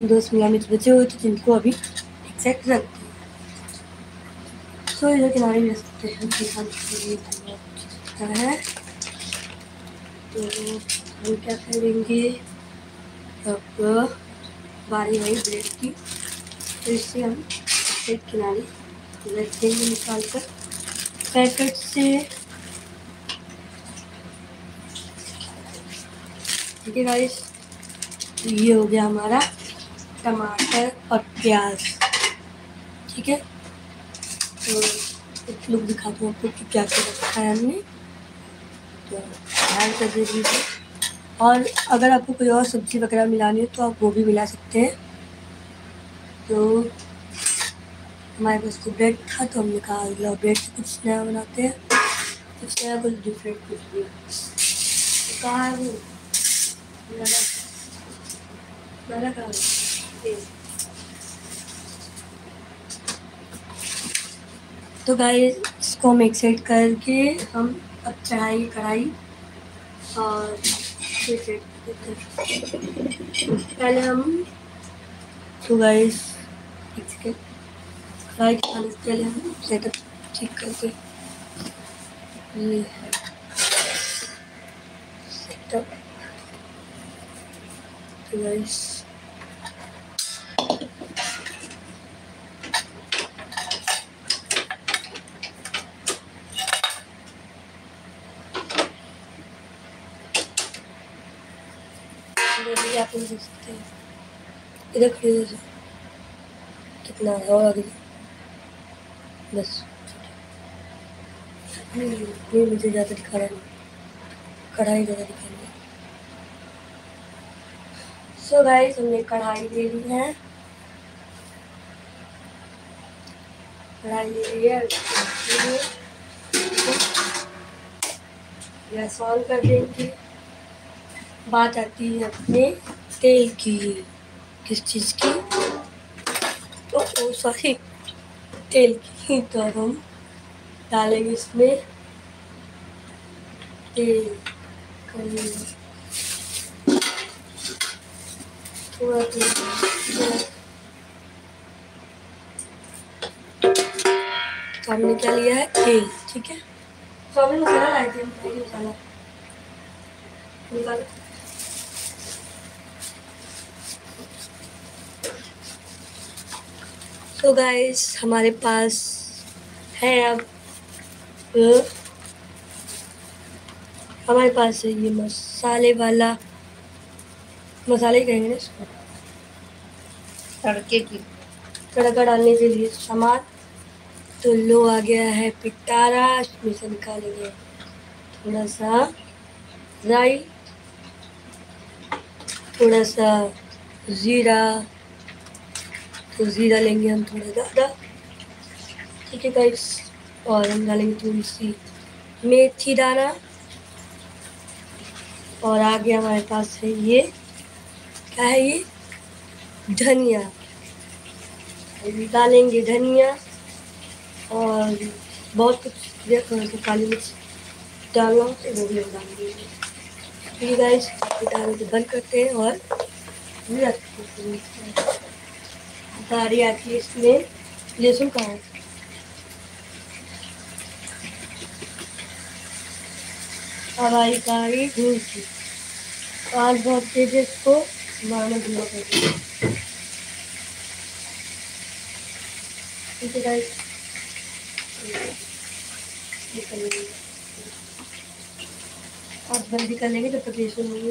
दो शिमला मिर्च बचे हुए थे, जिनको अभी एक्सेक्ट रख दिए। सो इधर किनारे भी रख सकते हैं किसान के लिए है। तो हम क्या करेंगे? अब, बारी आई ब्रेड की। तो इससे हम एक किनारे रख देंगे निकाल कर पैकेट से। ठीक है गाइस ये हो गया हमारा टमाटर और प्याज। ठीक है? तो एक लुक दिखा दूँ आपको कि क्या क्या रखा है हमने। तो ऐड कर दे दीजिए। और अगर आपको कोई और सब्ज़ी वगैरह मिलानी हो तो आप वो भी मिला सकते हैं। तो हमारे पास तो ब्रेड था तो हमने कहा अगला ब्रेड से कुछ नया बनाते हैं। कुछ नया, कुछ डिफरेंट कुछ भी तो कहा है वो? मेरा कहा तो गाइस इसको हम एक करके हम अब चढ़ाई, कढ़ाई और पहले हम तो गाइस कढ़ाई चढ़ाने से पहले हम सेटअप ठीक करके ये सेटअप तो गाइस भी आप देख सकते हैं। इधर खड़ी हो कितना है और आगे बस नहीं मुझे ज़्यादा दिखा रहा नहीं। कढ़ाई ज़्यादा दिखा रही है। सो गाइस हमने कढ़ाई ले ली है। कढ़ाई ले ली है। गैस ऑन कर देंगे। बात आती है अपने तेल की, किस चीज़ की? तो ओ सॉरी, तेल की तो हम डालेंगे इसमें तेल थोड़ा तेल हमने क्या लिया है? तेल, ठीक है? तो हमने मसाला डाल दिया मसाला। तो गाइस हमारे पास है अब हमारे पास है ये मसाले वाला मसाले कहेंगे ना इसको? तड़के की। तड़का डालने के लिए सामान। तो लो आ गया है पिटारा इसमें से निकालेंगे थोड़ा सा राई थोड़ा सा ज़ीरा तो ज़ीरा लेंगे हम थोड़ा ज़्यादा। ठीक है गाइस और हम डालेंगे थोड़ी सी मेथी दाना। और आगे हमारे पास है ये। क्या है ये? धनिया। डालेंगे धनिया। और बहुत कुछ देखो तो काली मिर्च डालना तो वो भी हम डालेंगे। ठीक है गाइस डालने के बंद करते हैं और रखते हैं। गाड़ी आती है इसमें लहसुन कहाँ। है हवाई गाड़ी घूम की आज बहुत तेज इसको मारना धुआ कर ठीक आप जल्दी कर लेंगे जब तक लहसुन नहीं है